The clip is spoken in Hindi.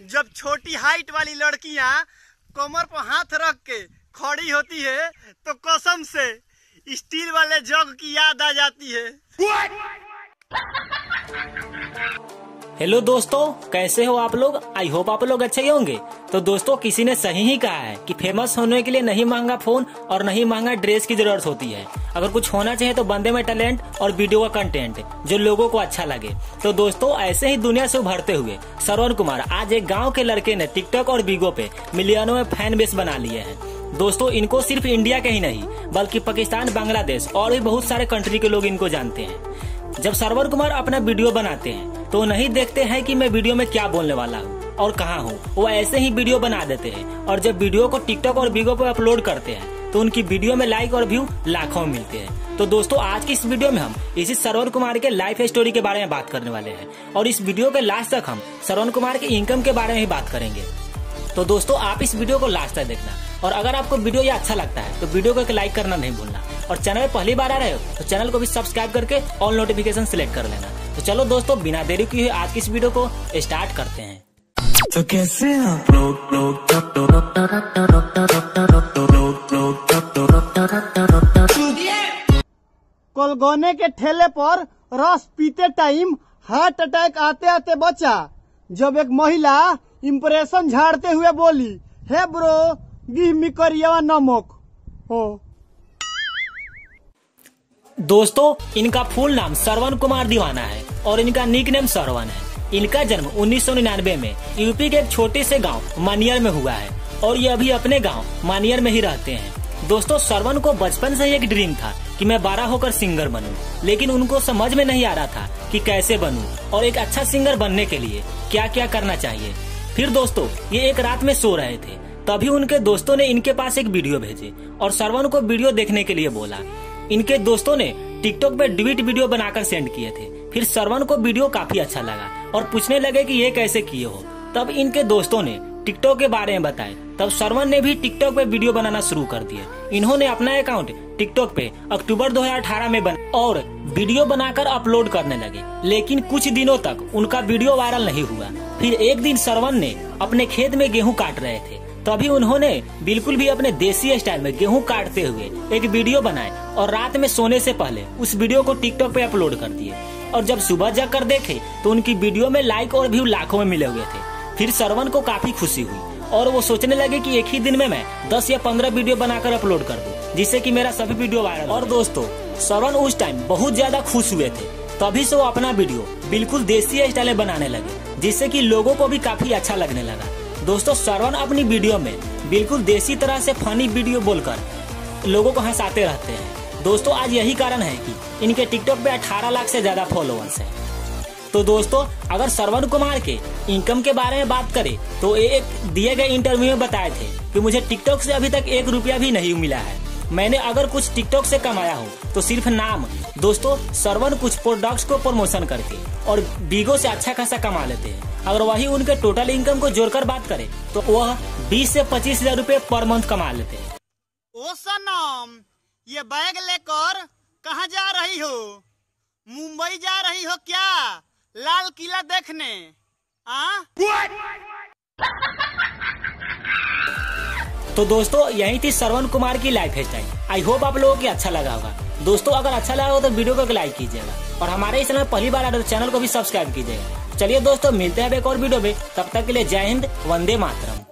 जब छोटी हाइट वाली लड़कियाँ कमर पर हाथ रख के खड़ी होती है तो कसम से स्टील वाले जग की याद आ जाती है। हेलो दोस्तों, कैसे हो आप लोग? आई होप आप लोग अच्छे ही होंगे। तो दोस्तों, किसी ने सही ही कहा है कि फ़ेमस होने के लिए नहीं महँगा फ़ोन और नहीं महँगा ड्रेस की ज़रूरत होती है। अगर कुछ होना चाहिए तो बंदे में टैलेंट और वीडियो का कंटेंट जो लोगों को अच्छा लगे। तो दोस्तों, ऐसे ही दुनिया से उभरते हुए श्रवण कुमार आज एक गाँव के लड़के ने टिकटॉक और बीगो पे मिलियनों में फ़ैन बेस बना लिए हैं। दोस्तों, इनको सिर्फ़ इंडिया के ही नहीं, बल्कि पाकिस्तान बांग्लादेश और भी बहुत सारे कंट्री के लोग इनको जानते हैं। जब सरवर कुमार अपना वीडियो बनाते हैं तो नहीं देखते हैं कि मैं वीडियो में क्या बोलने वाला हूँ और कहाँ हूँ। वो ऐसे ही वीडियो बना देते हैं और जब वीडियो को टिकटॉक और बीगो पर अपलोड करते हैं तो उनकी वीडियो में लाइक और व्यू लाखों में मिलते हैं। तो दोस्तों, आज की इस वीडियो में हम इसी सरवन कुमार के लाइफ स्टोरी के बारे में बात करने वाले हैं और इस वीडियो के लास्ट तक हम सरवन कुमार के इनकम के बारे में ही बात करेंगे। तो दोस्तों, आप इस वीडियो को लास्ट तक देखना और अगर आपको वीडियो ये अच्छा लगता है तो वीडियो को एक लाइक करना नहीं भूलना और चैनल पहली बार आ रहे हो तो चैनल को भी सब्सक्राइब करके ऑल नोटिफिकेशन सिलेक्ट कर लेना। तो चलो दोस्तों बिना देरी की हुई आज की इस वीडियो को स्टार्ट करते हैं तो कैसे आप लोग लोग कोलगोने के ठेले पर रस पीते टाइम हार्ट अटैक आते आते बचा जब एक महिला इम्प्रेशन झाड़ते हुए बोली हे ब्रो गिव मी करिया नमक हो दोस्तों इनका फुल नाम सरवन कुमार दीवाना है और इनका निक नेम सरवन है। इनका जन्म 1999 में यूपी के एक छोटे से गाँव मानियर में हुआ है और ये अभी अपने गाँव मानियर में ही रहते हैं। दोस्तों सरवन को बचपन से ही एक ड्रीम था कि मैं बड़ा होकर सिंगर बनूं, लेकिन उनको समझ में नहीं आ रहा था कि कैसे बनूं और एक अच्छा सिंगर बनने के लिए क्या क्या करना चाहिए। फिर दोस्तों ये एक रात में सो रहे थे। तभी उनके दोस्तों ने इनके पास एक वीडियो भेजे और सरवन को वीडियो देखने के लिए बोला। इनके दोस्तों ने टिकटॉक पे डिविट वीडियो बनाकर सेंड किए थे। फिर सरवन को वीडियो काफ़ी अच्छा लगा और पूछने लगे कि ये कैसे किए हो। तब इनके दोस्तों ने टिकटॉक के बारे में बताए तब सरवन ने भी टिकटॉक पे वीडियो बनाना शुरू कर दिया इन्होंने अपना अकाउंट टिकटॉक पे अक्टूबर 2018 में बना और वीडियो बनाकर अपलोड करने लगे। लेकिन कुछ दिनों तक उनका वीडियो वायरल नहीं हुआ। फिर एक दिन सरवन ने अपने खेत में गेहूँ काट रहे थे। तभी उन्होंने बिल्कुल भी अपने देसी स्टाइल में गेहूँ काटते हुए एक वीडियो बनाए और रात में सोने से पहले उस वीडियो को टिकटॉक पे अपलोड कर दिए। और जब सुबह जग कर देखे तो उनकी वीडियो में लाइक और व्यू लाखों में मिले हुए थे। फिर सरवन को काफ़ी खुशी हुई और वो सोचने लगे कि एक ही दिन में मैं 10 या 15 वीडियो बनाकर अपलोड कर दूँ जिससे कि मेरा सभी वीडियो वायरल और दोस्तों सरवन उस टाइम बहुत ज़्यादा खुश हुए थे। तभी से वो अपना वीडियो बिल्कुल देसी स्टाइल में बनाने लगे जिससे कि लोगों को भी काफ़ी अच्छा लगने लगा। दोस्तों सरवन अपनी वीडियो में बिल्कुल देसी तरह से फनी वीडियो बोलकर लोगों को हंसाते रहते हैं। दोस्तों, आज यही कारण है कि इनके टिकटॉक पे 18 लाख से ज़्यादा फॉलोअर्स हैं। तो दोस्तों, अगर सरवन कुमार के इनकम के बारे में बात करें तो एक दिए गए इंटरव्यू में बताए थे कि मुझे टिकटॉक से अभी तक एक रुपया भी नहीं मिला है। मैंने अगर कुछ टिकटॉक से कमाया हो तो सिर्फ़ नाम, दोस्तों सरवन कुछ प्रोडक्ट्स को प्रमोशन करके और बीगो से अच्छा खासा कमा लेते हैं। अगर वही उनके टोटल इनकम को जोड़कर बात करें तो वह 20 से पच्चीस हज़ार रूपए पर मंथ कमा लेते हैं। ओ सनम ये बैग लेकर कहाँ जा रही हो? मुंबई जा रही हो क्या? लाल किला देखने, आ? तो दोस्तों, यही थी श्रवण कुमार की लाइफ स्टाइल आई होप आप लोगों को अच्छा लगा होगा। दोस्तों, अगर अच्छा लगा हो तो वीडियो को लाइक कीजिएगा। और हमारे इस चैनल पहली बार तो चैनल को भी सब्सक्राइब कीजिएगा। चलिए दोस्तों, मिलते हैं एक और वीडियो में। तब तक के लिए जय हिंद, वंदे मातरम।